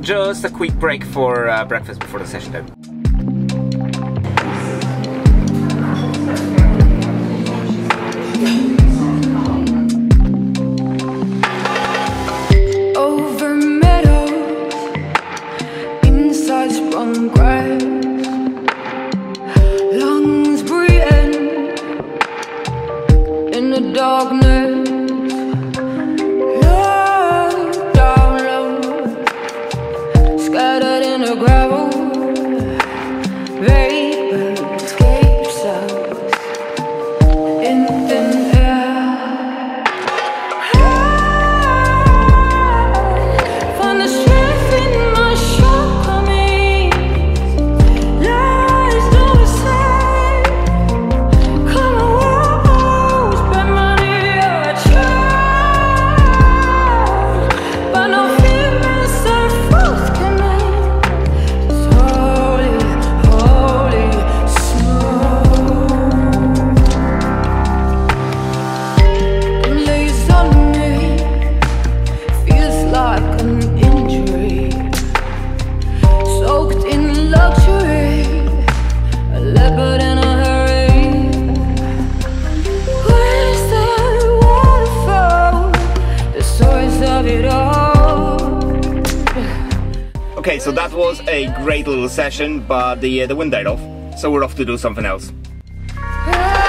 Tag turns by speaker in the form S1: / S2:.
S1: Just a quick break for uh, breakfast before the session then.
S2: The darkness. Low down scattered in the gravel,
S1: Okay, so that was a great little session, but the uh, the wind died off, so we're off to do something else.
S2: Yeah.